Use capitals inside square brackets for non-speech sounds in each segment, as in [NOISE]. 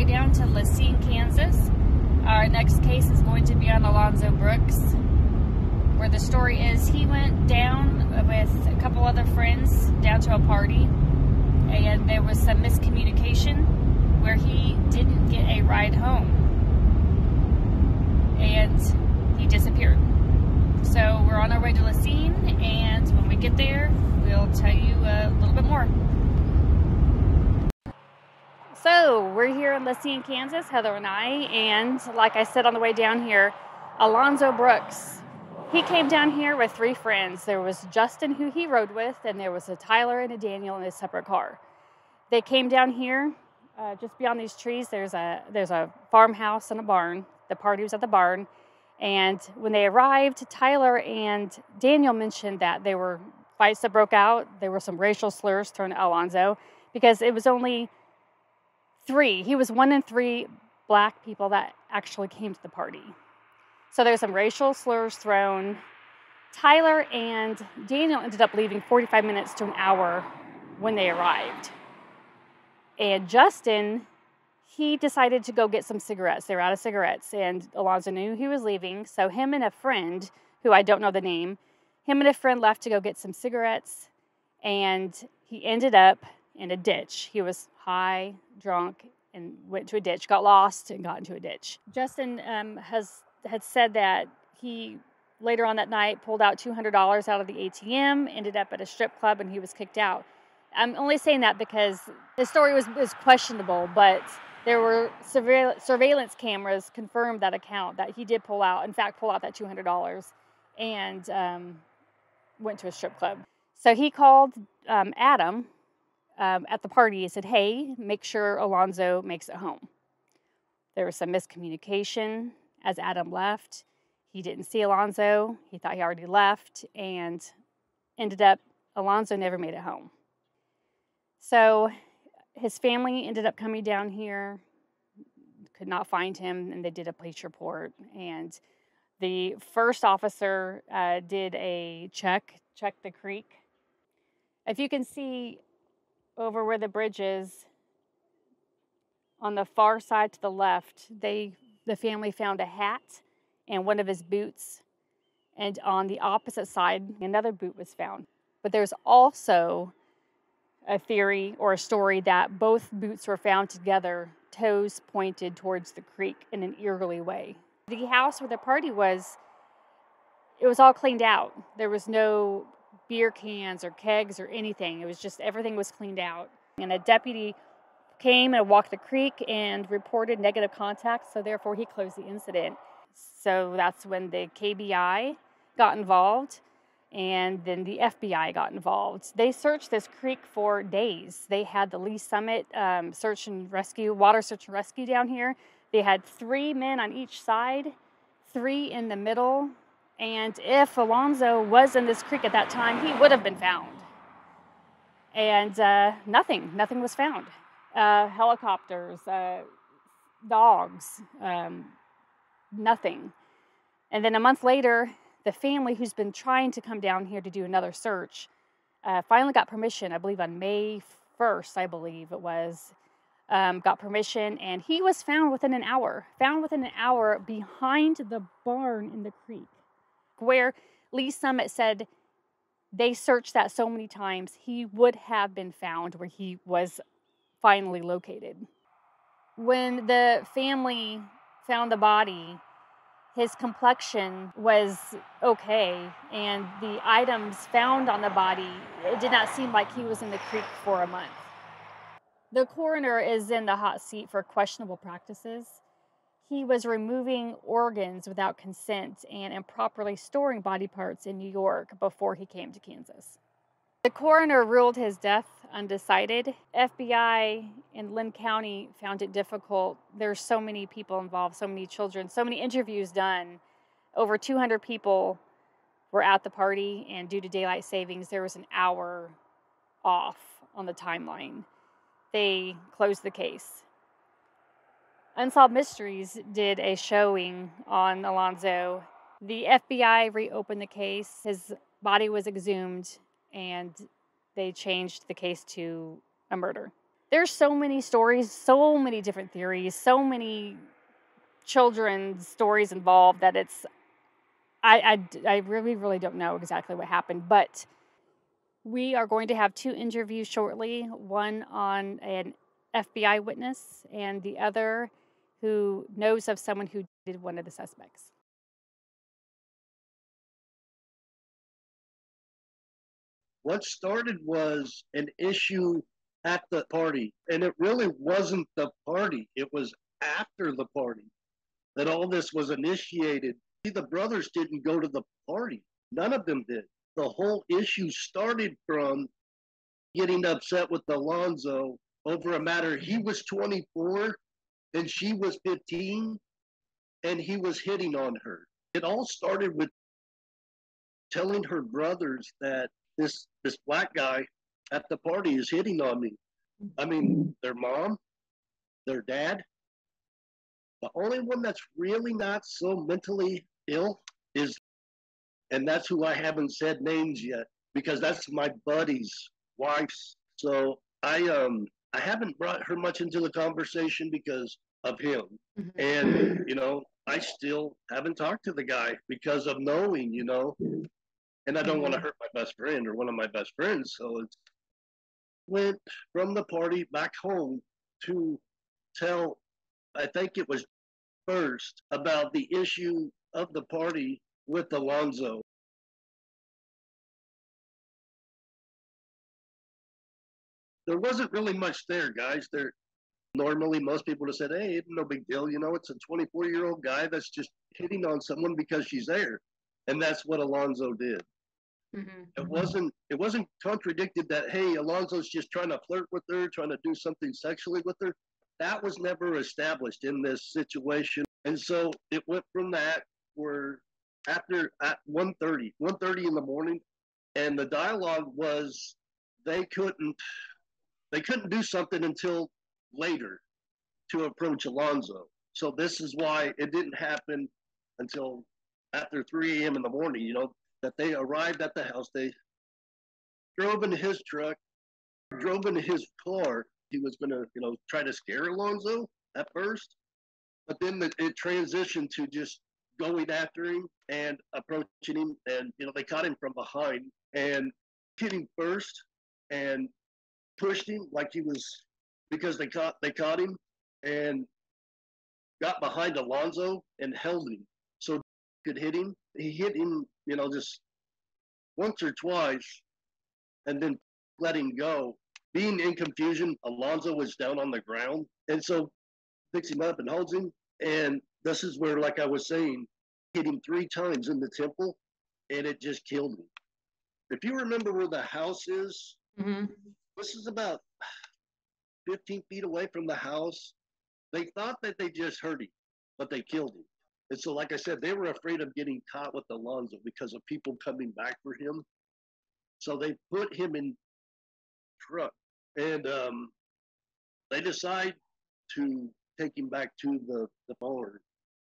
way down to La Cygne, Kansas. Our next case is going to be on Alonzo Brooks, where the story is he went down with a couple other friends down to a party, and there was some miscommunication where he didn't get a ride home, and he disappeared. So we're on our way to La Cygne, and when we get there, we'll tell you uh, a little bit more. So we're here in La Cygne, Kansas, Heather and I, and like I said on the way down here, Alonzo Brooks. He came down here with three friends. There was Justin, who he rode with, and there was a Tyler and a Daniel in a separate car. They came down here, uh, just beyond these trees. There's a there's a farmhouse and a barn. The party was at the barn, and when they arrived, Tyler and Daniel mentioned that there were fights that broke out. There were some racial slurs thrown at Alonzo because it was only three. He was one in three black people that actually came to the party. So there's some racial slurs thrown. Tyler and Daniel ended up leaving 45 minutes to an hour when they arrived. And Justin, he decided to go get some cigarettes. They were out of cigarettes, and Alonzo knew he was leaving. So him and a friend, who I don't know the name, him and a friend left to go get some cigarettes, and he ended up in a ditch. He was high, drunk, and went to a ditch, got lost, and got into a ditch. Justin um, has had said that he later on that night pulled out $200 out of the ATM, ended up at a strip club, and he was kicked out. I'm only saying that because the story was, was questionable, but there were surveillance cameras confirmed that account that he did pull out, in fact, pull out that $200 and um, went to a strip club. So he called um, Adam, um, at the party and said, Hey, make sure Alonzo makes it home. There was some miscommunication as Adam left. He didn't see Alonzo, he thought he already left, and ended up, Alonzo never made it home. So his family ended up coming down here, could not find him, and they did a police report. And the first officer uh, did a check, check the creek. If you can see over where the bridge is, on the far side to the left, they the family found a hat and one of his boots. And on the opposite side, another boot was found. But there's also a theory or a story that both boots were found together, toes pointed towards the creek in an eerily way. The house where the party was, it was all cleaned out. There was no beer cans or kegs or anything. It was just everything was cleaned out. And a deputy came and walked the creek and reported negative contact, so therefore he closed the incident. So that's when the KBI got involved and then the FBI got involved. They searched this creek for days. They had the Lee's Summit um, search and rescue, water search and rescue down here. They had three men on each side, three in the middle, and if Alonzo was in this creek at that time, he would have been found. And uh, nothing, nothing was found. Uh, helicopters, uh, dogs, um, nothing. And then a month later, the family who's been trying to come down here to do another search uh, finally got permission, I believe on May 1st, I believe it was, um, got permission, and he was found within an hour, found within an hour behind the barn in the creek where Lee's Summit said they searched that so many times, he would have been found where he was finally located. When the family found the body, his complexion was okay, and the items found on the body, it did not seem like he was in the creek for a month. The coroner is in the hot seat for questionable practices he was removing organs without consent and improperly storing body parts in New York before he came to Kansas. The coroner ruled his death undecided. FBI in Linn County found it difficult. There's so many people involved, so many children, so many interviews done. Over 200 people were at the party, and due to daylight savings, there was an hour off on the timeline. They closed the case. Unsolved Mysteries did a showing on Alonzo. The FBI reopened the case. His body was exhumed, and they changed the case to a murder. there's so many stories, so many different theories, so many children's stories involved that it's I, I, I really, really don't know exactly what happened, but we are going to have two interviews shortly one on an FBI witness and the other who knows of someone who did one of the suspects. What started was an issue at the party, and it really wasn't the party, it was after the party that all this was initiated the brothers didn't go to the party. None of them did. The whole issue started from getting upset with Alonzo over a matter. He was 24 and she was 15 and he was hitting on her. It all started with telling her brothers that this this black guy at the party is hitting on me. I mean, their mom, their dad. The only one that's really not so mentally ill is, and that's who I haven't said names yet because that's my buddy's wife's. So I um I haven't brought her much into the conversation because of him, mm-hmm. and you know I still haven't talked to the guy because of knowing, you know, and I don't want to mm-hmm. hurt my best friend or one of my best friends. So it's went from the party back home to tell I think it was first about the issue of the party with Alonzo. There wasn't really much there, guys. There normally most people would have said, Hey, no big deal, you know, it's a 24 year old guy that's just hitting on someone because she's there. And that's what Alonzo did. Mm-hmm. It wasn't it wasn't contradicted that hey Alonzo's just trying to flirt with her, trying to do something sexually with her. That was never established in this situation. And so it went from that where after at 1.30, 1.30 in the morning, and the dialogue was they couldn't they couldn't do something until later to approach Alonzo. So this is why it didn't happen until after 3 a.m. in the morning. You know that they arrived at the house. They drove into his truck, drove into his car. He was going to, you know, try to scare Alonzo at first, but then the, it transitioned to just going after him and approaching him. And, you know, they caught him from behind and hit him first and pushed him like he was because they caught they caught him and got behind Alonzo and held him so could hit him. He hit him, you know, just once or twice and then let him go. Being in confusion, Alonzo was down on the ground. And so picks him up and holds him. And this is where, like I was saying, hit him three times in the temple, and it just killed me. If you remember where the house is, mm-hmm. This is about 15 feet away from the house. They thought that they just hurt him, but they killed him. And so, like I said, they were afraid of getting caught with Alonzo because of people coming back for him. So they put him in truck, and um, they decide to take him back to the the barn.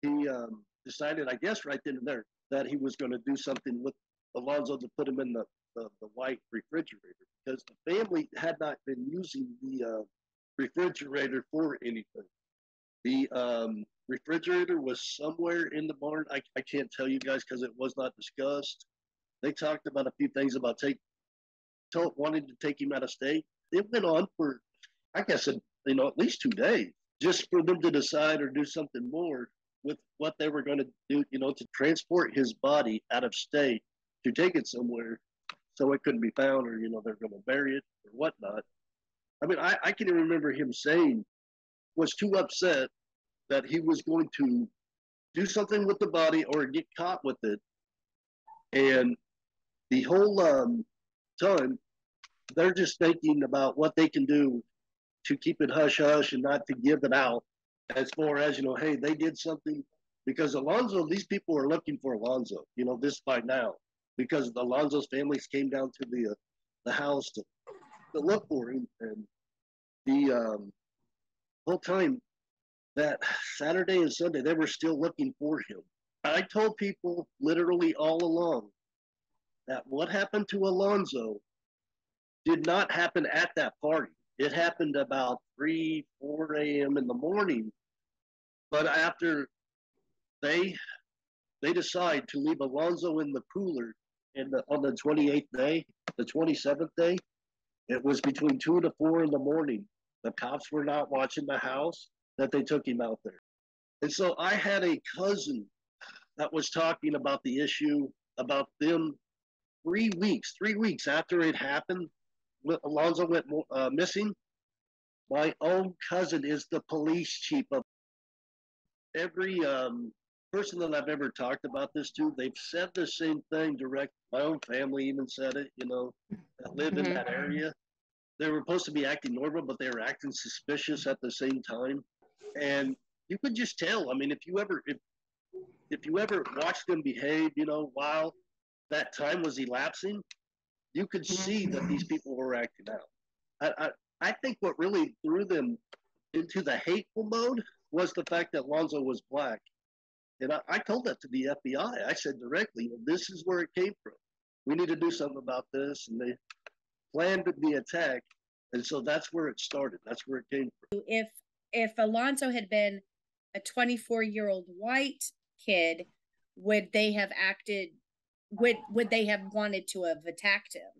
He um, decided, I guess, right then and there, that he was going to do something with Alonzo to put him in the, the, the white refrigerator because the family had not been using the uh, refrigerator for anything. The um, refrigerator was somewhere in the barn. I, I can't tell you guys because it was not discussed. They talked about a few things about take, wanting to take him out of state. It went on for, I guess, you know, at least two days just for them to decide or do something more with what they were going to do, you know, to transport his body out of state to take it somewhere so it couldn't be found or, you know, they're going to bury it or whatnot. I mean, I, I can remember him saying was too upset that he was going to do something with the body or get caught with it. And the whole um, time, they're just thinking about what they can do to keep it hush hush and not to give it out as far as, you know, hey, they did something because Alonzo, these people are looking for Alonzo, you know, this by now, because Alonzo's families came down to the uh, the house to, to look for him, and the um, whole time that Saturday and Sunday they were still looking for him. I told people literally all along that what happened to Alonzo did not happen at that party. It happened about 3, 4 a.m. in the morning. But after they they decide to leave Alonzo in the cooler the, on the 28th day, the 27th day, it was between 2 to 4 in the morning. The cops were not watching the house that they took him out there. And so I had a cousin that was talking about the issue about them three weeks, three weeks after it happened, Alonzo went uh, missing. My own cousin is the police chief of every um, person that I've ever talked about this to. They've said the same thing direct. My own family even said it, you know, that live in that mm-hmm. area. They were supposed to be acting normal, but they were acting suspicious at the same time. And you could just tell. I mean, if you ever, if, if you ever watched them behave, you know, while that time was elapsing, you could see that these people were acting out. I, I, I think what really threw them into the hateful mode was the fact that Lonzo was black. And I, I told that to the FBI. I said directly, this is where it came from. We need to do something about this. And they planned the attack. And so that's where it started. That's where it came from. If if Alonzo had been a 24 year old white kid, would they have acted would would they have wanted to have attacked him?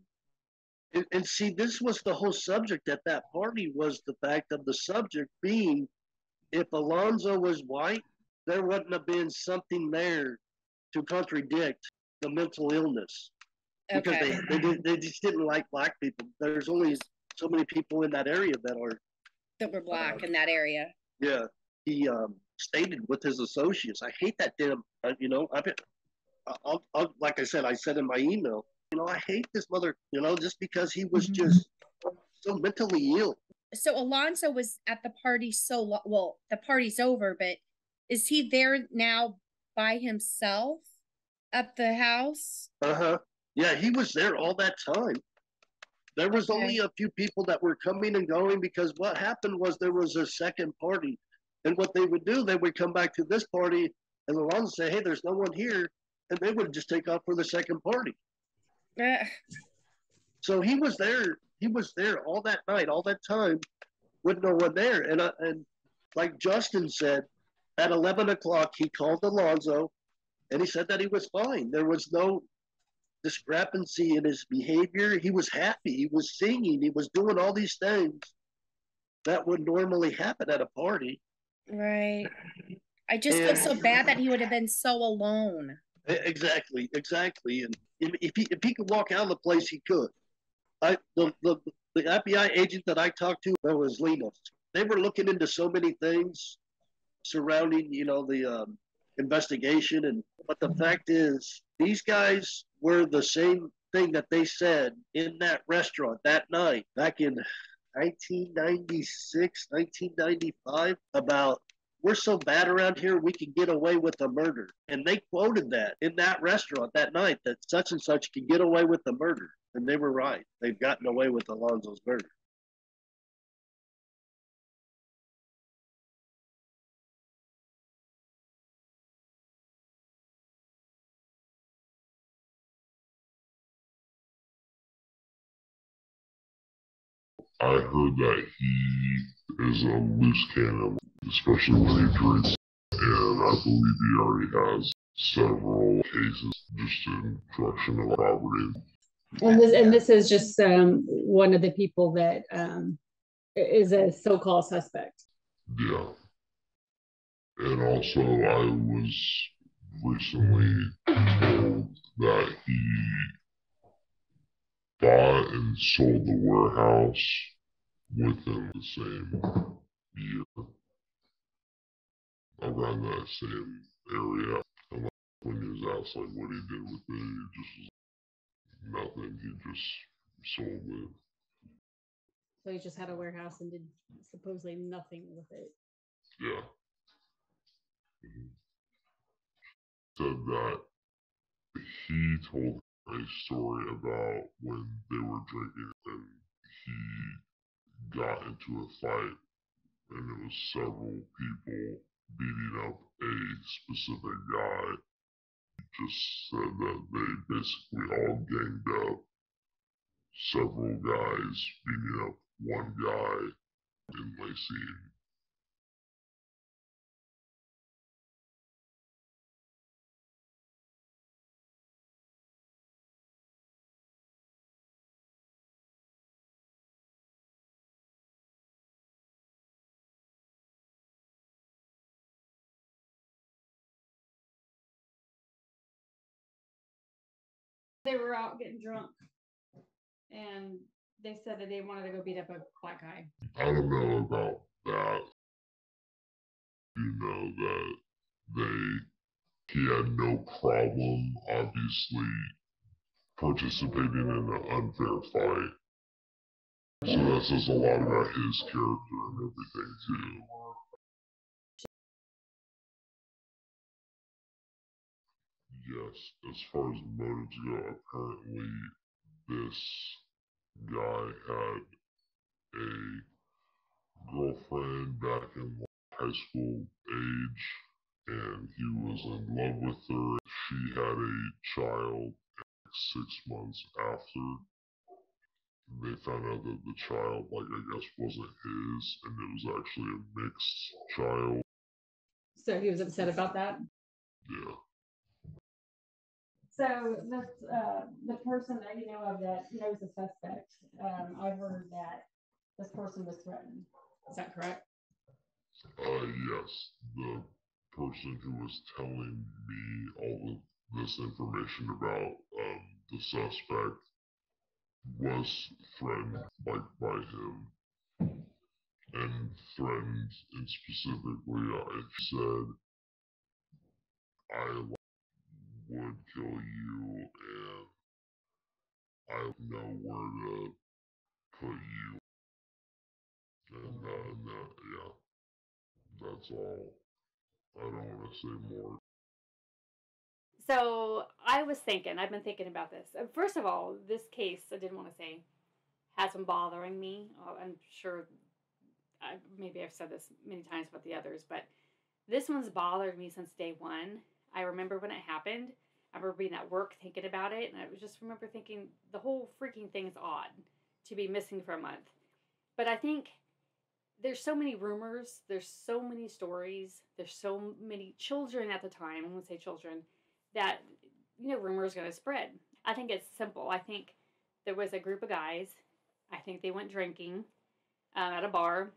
And, and see, this was the whole subject at that party was the fact of the subject being, if Alonzo was white, there wouldn't have been something there to contradict the mental illness because they, they, did, they just didn't like black people. There's only so many people in that area that are that were black uh, in that area. Yeah, he um, stated with his associates, "I hate that damn." Uh, you know, I've been, I'll, I'll, like I said, I said in my email, you know, I hate this mother, you know, just because he was mm-hmm. just so mentally ill. So Alonzo was at the party so long. well, the party's over, but is he there now by himself at the house? Uh huh. Yeah, he was there all that time. There was okay. only a few people that were coming and going because what happened was there was a second party. And what they would do, they would come back to this party and the Alonzo say, Hey, there's no one here and they would just take off for the second party. Uh. So he was there. He was there all that night, all that time, with no one there. And uh, and like Justin said, at eleven o'clock he called Alonzo, and he said that he was fine. There was no discrepancy in his behavior. He was happy. He was singing. He was doing all these things that would normally happen at a party. Right. I just and, feel so bad that he would have been so alone. Exactly, exactly. And if he, if he could walk out of the place, he could. I the, the, the FBI agent that I talked to, that was Lena. They were looking into so many things surrounding, you know, the um, investigation. And but the fact is, these guys were the same thing that they said in that restaurant that night back in 1996, 1995 about we're so bad around here, we can get away with a murder. And they quoted that in that restaurant that night that such and such can get away with the murder. And they were right. They've gotten away with Alonzo's murder. I heard that he is a loose cannon especially when he drinks. And I believe he already has several cases just in destruction of property. And this and this is just um, one of the people that um, is a so-called suspect. Yeah. And also, I was recently told that he bought and sold the warehouse within the same year around that same area. And like, when he was asked like what he did with it, he just was nothing. He just sold it. So he just had a warehouse and did supposedly nothing with it. Yeah. Mm-hmm. Said that he told a story about when they were drinking and he got into a fight and it was several people beating up a specific guy. He just said that they basically all ganged up several guys beating up one guy in La Cygne. They were out getting drunk. And they said that they wanted to go beat up a black guy. I don't know about that. You know that they he had no problem, obviously, participating in an unfair fight. So that says a lot about his character and everything too. Yes, as far as motives go, apparently this guy had a girlfriend back in high school age and he was in love with her. She had a child six months after. They found out that the child, like, I guess, wasn't his, and it was actually a mixed child. So he was upset about that. Yeah. So this, uh, the person that you know of that knows the suspect, um, I heard that this person was threatened. Is that correct? Uh, yes, the person who was telling me all of this information about um, the suspect was threatened by, by him. And threatened, and specifically, I said, I would kill you, and I have nowhere to put you. And, uh, and that, yeah. That's all. I don't want to say more. So I was thinking, I've been thinking about this. First of all, this case, I didn't want to say, has been bothering me. I'm sure, I, maybe I've said this many times about the others, but this one's bothered me since day one. I remember when it happened. I remember being at work thinking about it, and I just remember thinking the whole freaking thing's odd to be missing for a month. But I think there's so many rumors, there's so many stories, there's so many children at the time. I won't say children that you know rumors going to spread. I think it's simple. I think there was a group of guys. I think they went drinking um, at a bar,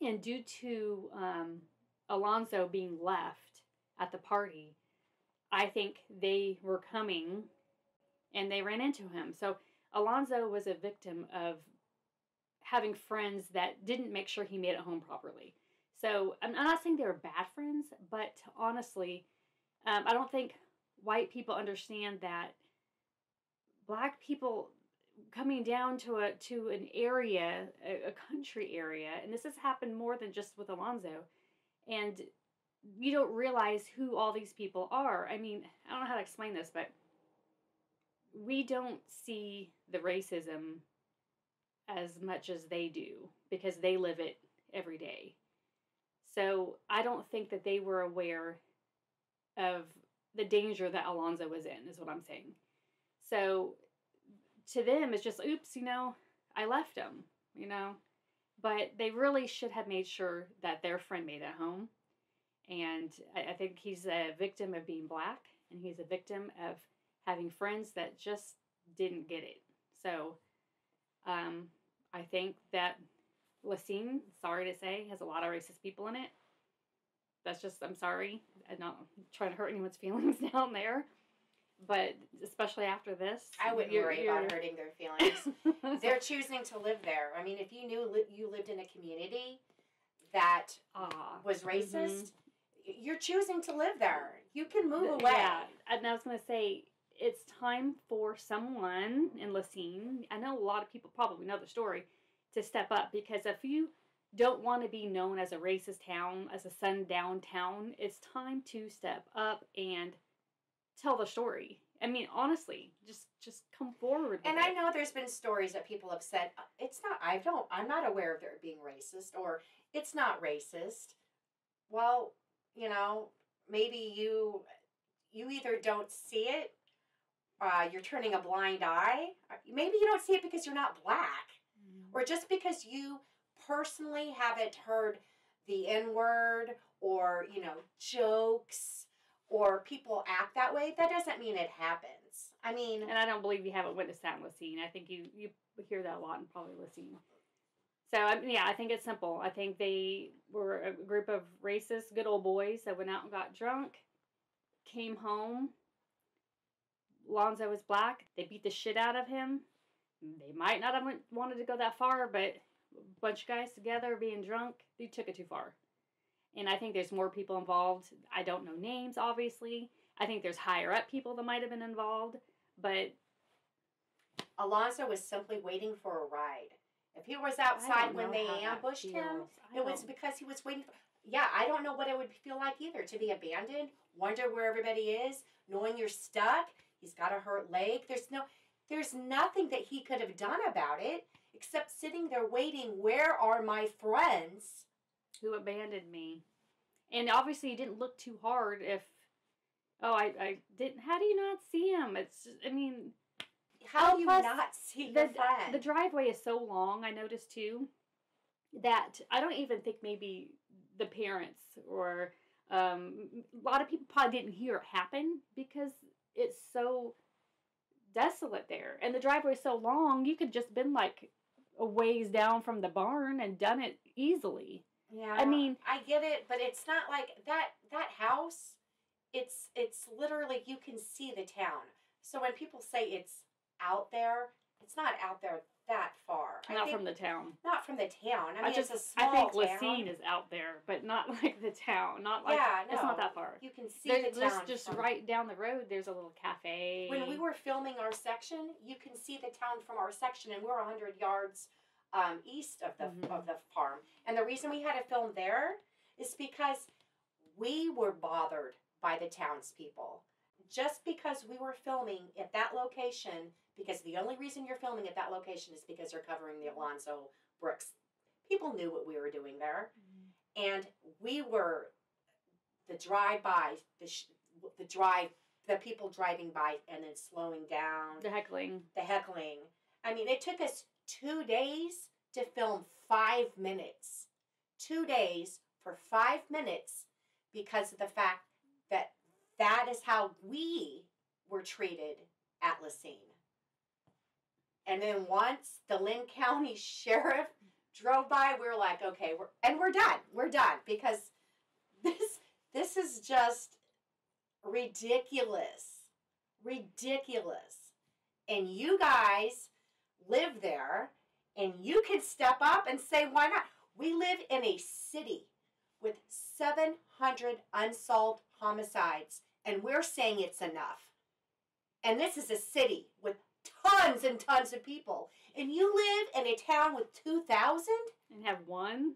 and due to um, Alonzo being left at the party, I think they were coming, and they ran into him. So Alonzo was a victim of having friends that didn't make sure he made it home properly. So I'm, not saying they were bad friends, but honestly, um, I don't think white people understand that black people coming down to a to an area, a, a country area, and this has happened more than just with Alonzo, and you don't realize who all these people are. I mean, I don't know how to explain this, but we don't see the racism as much as they do because they live it every day. So I don't think that they were aware of the danger that Alonzo was in, is what I'm saying. So to them, it's just, oops, you know, I left him, you know. But they really should have made sure that their friend made it home. And I, I think he's a victim of being black, and he's a victim of having friends that just didn't get it. So um, I think that La Cygne, sorry to say, has a lot of racist people in it. That's just, I'm sorry. I'm not trying to hurt anyone's [LAUGHS] feelings down there. But especially after this, I wouldn't you're- worry you're- about hurting their feelings. [LAUGHS] They're choosing to live there. I mean, if you knew li- you lived in a community that Ah, was racist, y- you're choosing to live there. You can move away. Yeah, and I was gonna say it's time for someone in La Cygne. I know a lot of people probably know the story to step up because if you don't want to be known as a racist town, as a sundown town, it's time to step up and tell the story. I mean, honestly, just just come forward. And I it. know there's been stories that people have said "Uh, it's not. I don't. I'm not aware of there being racist, or it's not racist. Well, you know, maybe you you either don't see it, uh, you're turning a blind eye. uh, Maybe you don't see it because you're not black, or just because you personally haven't heard the N word or, you know, jokes or people act that way, that doesn't mean it happens. I mean, And I don't believe you haven't witnessed that in La Cygne. I think you you hear that a lot and probably La Cygne. So mean, yeah, I think it's simple. I think they were a group of racist, good old boys that went out and got drunk, came home. Lonzo was black. They beat the shit out of him. They might not have went, wanted to go that far, but a bunch of guys together being drunk, they took it too far. And I think there's more people involved. I don't know names, obviously. I think there's higher up people that might have been involved, but Alonzo was simply waiting for a ride. If he was outside when they ambushed him, it was because he was waiting for. Yeah, I don't know what it would feel like either to be abandoned, wonder where everybody is, knowing you're stuck. He's got a hurt leg. There's no, there's nothing that he could have done about it except sitting there waiting. Where are my friends? who abandoned me. And obviously, he didn't look too hard if. Oh, I, I didn't. How do you not see him? It's. Just, I mean, How Oh, do you not see the your friend? the driveway is so long. I noticed too. That I don't even think maybe the parents or um, a lot of people probably didn't hear it happen because it's so desolate there, and the driveway is so long. You could just been like a ways down from the barn and done it easily. Yeah, I mean- I get it, but it's not like that. That house, it's it's literally you can see the town. So when people say it's out there, it's not out there that far. Not think- from the town. not from the town. I I, mean, just it's a small I think town. La Cygne is out there, but not [LAUGHS] like the town. Not like Yeah, no. it's not that far. You can see There, the there's town. just from- right down the road. There's a little cafe. When we were filming our section, you can see the town from our section, and we're hundred yards um, east of the Mhm. of the farm. And the reason we had to film there is because we were bothered by the townspeople. Just because we were filming at that location, because the only reason you're filming at that location is because you're covering the Alonzo Brooks. People knew what we were doing there, mm-hmm. and we were the drive by the sh- the drive the people driving by and then slowing down the heckling. the heckling. I mean, it took us two days to film five minutes. Two days for five minutes because of the fact that that is how we were treated at La Cygne. And then once the Linn County [LAUGHS] Sheriff drove by, we were like, okay, we're and we're done. We're done because this this is just ridiculous. Ridiculous and you guys live there and you can step up and say why not we live in a city with 700 unsolved homicides and we're saying it's enough and this is a city with tons and tons of people and you live in a town with 2000 And have one.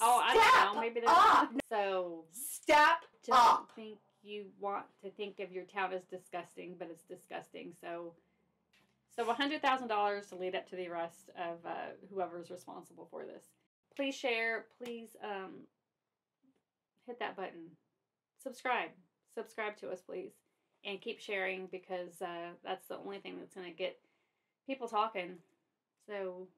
Oh, I don't know. Maybe there's up. so. step Don't up think you want to think of your town as disgusting, but it's disgusting. So, so hundred thousand dollars to lead up to the arrest of uh, whoever's responsible for this. Please share. Please um, hit that button. Subscribe. Subscribe to us, please, and keep sharing because uh, that's the only thing that's going to get people talking. So,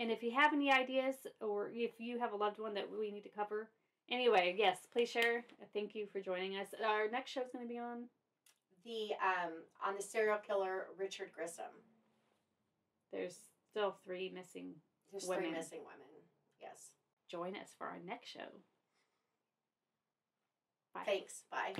and if you have any ideas or if you have a loved one that we need to cover, Anyway, yes, please share. Thank you for joining us. Our next show is going to be on. the um on the serial killer Richard Grissom There's still three missing. there's three Women. missing women yes Join us for our next show. Bye. thanks bye